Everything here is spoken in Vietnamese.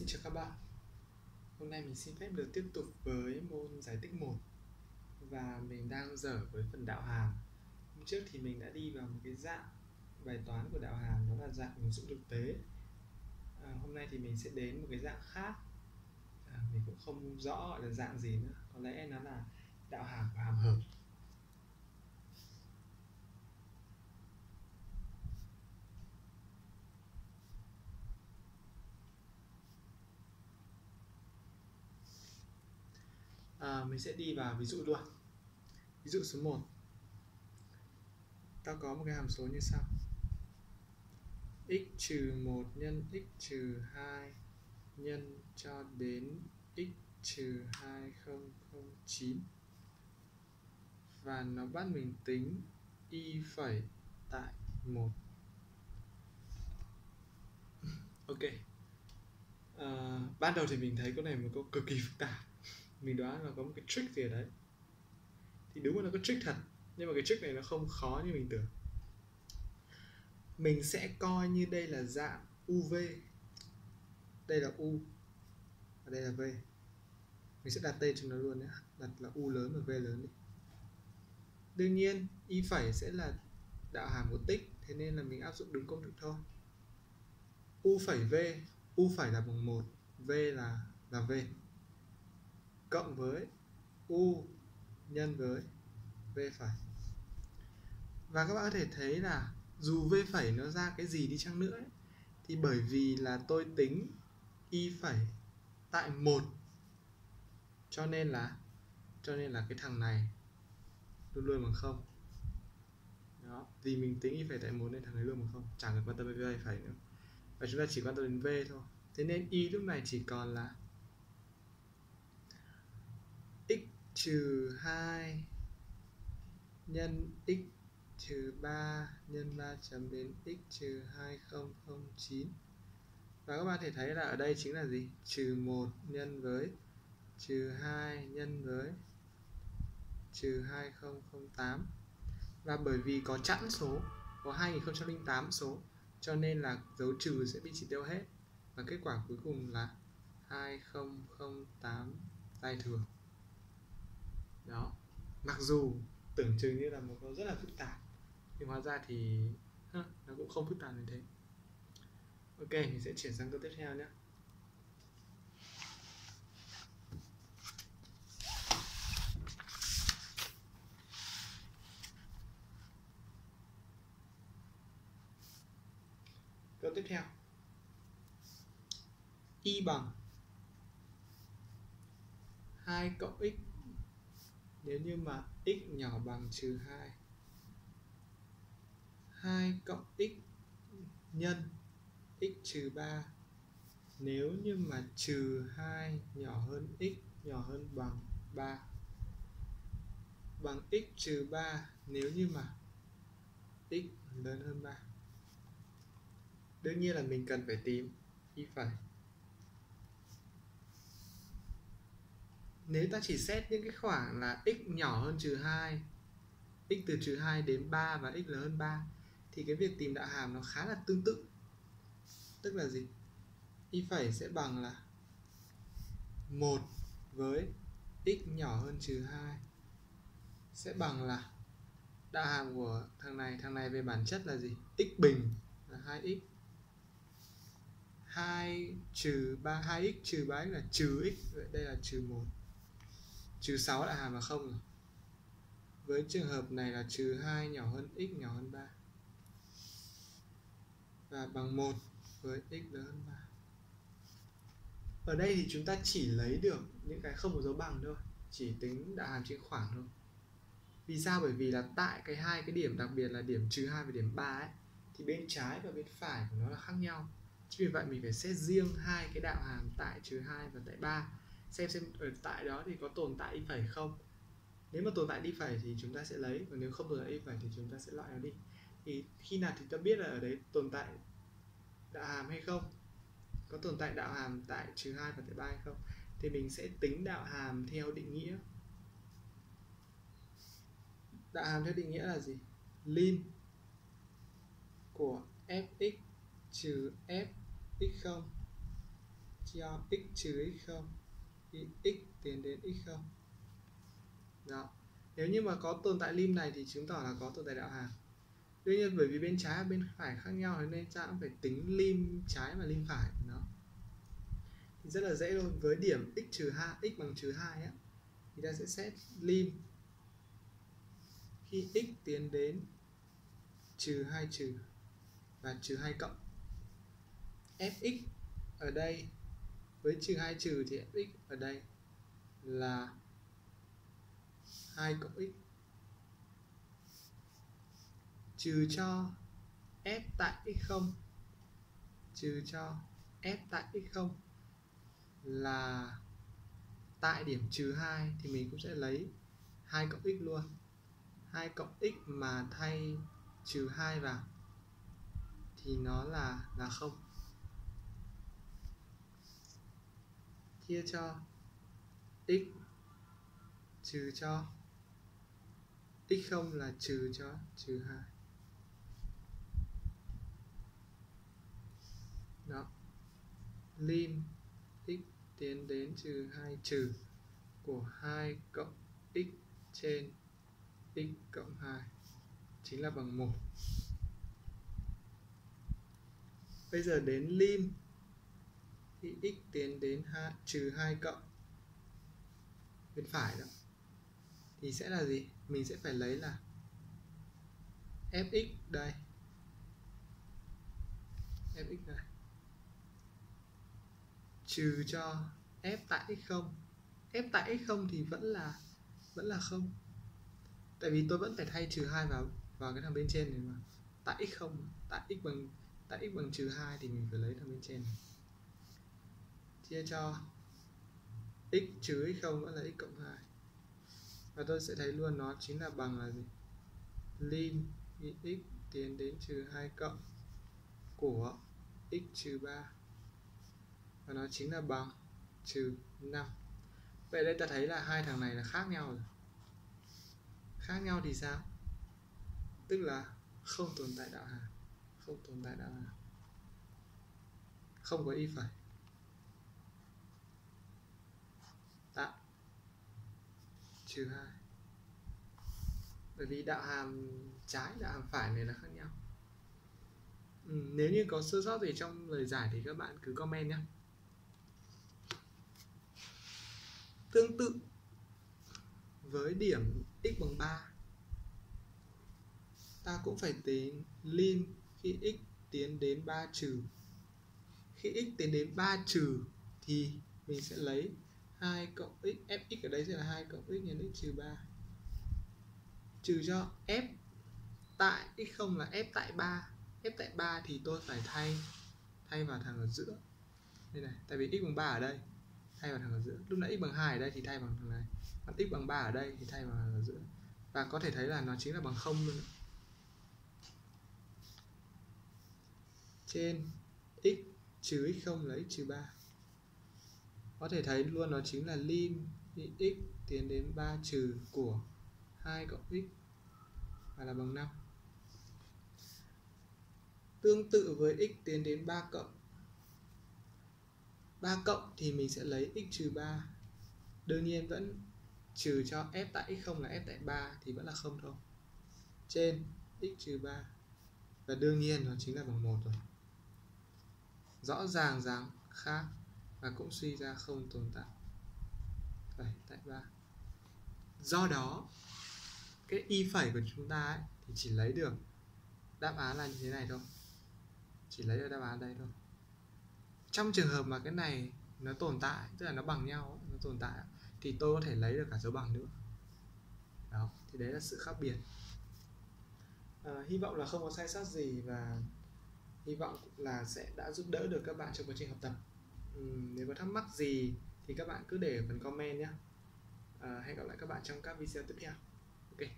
Xin chào các bạn. Hôm nay mình xin phép được tiếp tục với môn giải tích 1 Và mình đang dở với phần đạo hàm. Hôm trước thì mình đã đi vào một cái dạng bài toán của đạo hàm Đó là dạng ứng dụng thực tế. À, Hôm nay thì mình sẽ đến một cái dạng khác. À, Mình cũng không rõ gọi là dạng gì nữa. Có lẽ nó là đạo hàm và hàm hợp. À, mình sẽ đi vào ví dụ luôn. Ví dụ số 1 ta có một cái hàm số như sau. X trừ 1 nhân x trừ 2 nhân cho đến x trừ 2009 và nó bắt mình tính y phẩy tại 1 ok. À, ban đầu thì mình thấy câu này một câu cực kỳ phức tạp mình đoán là có một cái trick gì ở đấy. Thì đúng là nó có trick thật, nhưng mà cái trick này nó không khó như mình tưởng. Mình sẽ coi như đây là dạng UV đây là U và đây là V. Mình sẽ đặt tên cho nó luôn nhé. Đặt là U lớn và V lớn đi. Đương nhiên, y phẩy sẽ là đạo hàm của tích, thế nên là mình áp dụng đúng công thức thôi. U phẩy V, U phẩy là bằng 1 V là là V cộng với u nhân với v phẩy. Và các bạn có thể thấy là dù v phẩy nó ra cái gì đi chăng nữa ấy, thì bởi vì là tôi tính y phẩy tại một cho nên là cho nên là cái thằng này luôn luôn bằng không. Đó vì mình tính y phẩy tại một nên thằng này luôn bằng không chẳng cần quan tâm đến v phẩy nữa. Và chúng ta chỉ quan tâm đến v thôi. Thế nên y lúc này chỉ còn là trừ 2 nhân x trừ 3 nhân 3 chấm đến x trừ 2009 và các bạn thể thấy là ở đây chính là gì? Trừ 1 nhân với, trừ 2 nhân với, trừ 2008 và bởi vì có chẵn số, có 2008 số, cho nên là dấu trừ sẽ bị chỉ tiêu hết. Và kết quả cuối cùng là 2008 tay thường đó. Mặc dù tưởng chừng như là một câu rất là phức tạp, nhưng hóa ra thì nó cũng không phức tạp như thế. Ok, mình sẽ chuyển sang câu tiếp theo nhé. Câu tiếp theo. Y bằng 2 cộng x nếu như mà x nhỏ bằng trừ 2 2 cộng x nhân x trừ 3 nếu như mà trừ 2 nhỏ hơn x nhỏ hơn bằng 3 bằng x trừ 3 nếu như mà x lớn hơn 3 đương nhiên là mình cần phải tìm, y phải nếu ta chỉ xét những cái khoảng là x nhỏ hơn trừ 2 x từ trừ 2 đến 3 và x lớn hơn 3 thì cái việc tìm đạo hàm nó khá là tương tự. Tức là gì? Y phẩy sẽ bằng là 1 với x nhỏ hơn trừ 2 sẽ bằng là đạo hàm của thằng này. Thằng này về bản chất là gì? X bình là 2x 2 trừ 3 2x trừ 3x là trừ x. Vậy đây là trừ 1 trừ 6 là hàm là không rồi. Với trường hợp này là trừ 2 nhỏ hơn x nhỏ hơn 3 và bằng 1 với x lớn hơn 3 ở đây thì chúng ta chỉ lấy được những cái không có dấu bằng thôi. Chỉ tính đạo hàm trên khoảng thôi. Vì sao? Bởi vì là tại cái hai cái điểm, đặc biệt là điểm trừ 2 và điểm 3 ấy, thì bên trái và bên phải của nó là khác nhau. Chứ vì vậy mình phải xét riêng hai cái đạo hàm tại trừ 2 và tại 3 xem xem, ở tại đó thì có tồn tại y phẩy không. Nếu mà tồn tại đi phẩy thì chúng ta sẽ lấy, còn nếu không tồn tại y phẩy thì chúng ta sẽ loại nó đi. Thì khi nào thì ta biết là ở đấy tồn tại đạo hàm hay không? Có tồn tại đạo hàm tại trừ hai và tại ba hay không? Thì mình sẽ tính đạo hàm theo định nghĩa. Đạo hàm theo định nghĩa là gì? Lin của fx trừ f x0 cho x trừ x không? X tiến đến x không? Đó nếu như mà có tồn tại lim này thì chứng tỏ là có tồn tại đạo hàm. Tuy nhiên bởi vì bên trái và bên phải khác nhau nên ta cũng phải tính lim trái và lim phải của nó. Thì rất là dễ thôi với điểm x trừ hai, x bằng trừ hai á, thì ta sẽ xét lim. Khi x tiến đến trừ hai trừ và trừ hai cộng. Fx ở đây với trừ hai trừ thì fx ở đây là 2 cộng x. Trừ cho f tại x0 trừ cho f tại x0 là tại điểm trừ 2 thì mình cũng sẽ lấy 2 cộng x luôn. 2 cộng x mà thay trừ 2 vào thì nó là là 0 chia cho. X trừ cho. X0 là trừ cho, trừ 2 đó. Lim x tiến đến trừ 2 trừ của 2 cộng x trên x cộng 2 chính là bằng 1 bây giờ đến lim thì x tiến đến 2, trừ 2 cộng bên phải đó thì sẽ là gì? Mình sẽ phải lấy là fx đây. fx đây. Trừ cho f tại x0 f tại x0 thì vẫn là vẫn là không. Tại vì tôi vẫn phải thay trừ 2 vào vào cái thằng bên trên này mà. Tại x0 tại x bằng tại x bằng trừ 2 thì mình phải lấy thằng bên trên này chia cho. X trừ x0 vẫn là x cộng 2 và tôi sẽ thấy luôn nó chính là bằng là gì? Lim x tiến đến trừ 2 cộng của x trừ 3 và nó chính là bằng trừ 5 vậy đây ta thấy là hai thằng này là khác nhau rồi. Khác nhau thì sao? Tức là không tồn tại đạo hàm. Không tồn tại đạo hàm. Không có y phải. Trừ hai. Bởi vì đạo hàm trái đạo hàm phải này là khác nhau. Ừ, nếu như có sơ sót gì trong lời giải thì các bạn cứ comment nhé. Tương tự với điểm x bằng 3 ta cũng phải tính lim khi x tiến đến 3 trừ. Khi x tiến đến 3 trừ thì mình sẽ lấy 2 cộng x fx ở đây sẽ là 2 cộng x nhân x trừ 3 trừ cho f tại x0 là f tại 3 f tại 3 thì tôi phải thay thay vào thằng ở giữa. Đây này, tại vì x bằng 3 ở đây, thay vào thằng ở giữa. Lúc nãy x bằng 2 ở đây thì thay bằng thằng này. Còn x bằng 3 ở đây thì thay vào thằng ở giữa. Và có thể thấy là nó chính là bằng 0 luôn trên x trừ x0 là x trừ 3 có thể thấy luôn nó chính là lim x tiến đến 3 trừ của 2 cộng x và là bằng 5 tương tự với x tiến đến 3 cộng. 3 cộng thì mình sẽ lấy x trừ 3 đương nhiên vẫn trừ cho f tại x0 là f tại 3 thì vẫn là không thôi. Trên x trừ 3 và đương nhiên nó chính là bằng 1 rồi. Rõ ràng rằng khác và cũng suy ra không tồn tại. 7 tại 3 do đó cái y phẩy của chúng ta ấy, thì chỉ lấy được đáp án là như thế này thôi. Chỉ lấy được đáp án đây thôi. Trong trường hợp mà cái này nó tồn tại tức là nó bằng nhau nó tồn tại thì tôi có thể lấy được cả dấu bằng nữa. Đó thì đấy là sự khác biệt. À, hy vọng là không có sai sót gì và hy vọng là sẽ đã giúp đỡ được các bạn trong quá trình học tập. Ừ, nếu có thắc mắc gì thì các bạn cứ để ở phần comment nhé. À, hẹn gặp lại các bạn trong các video tiếp theo. Ok.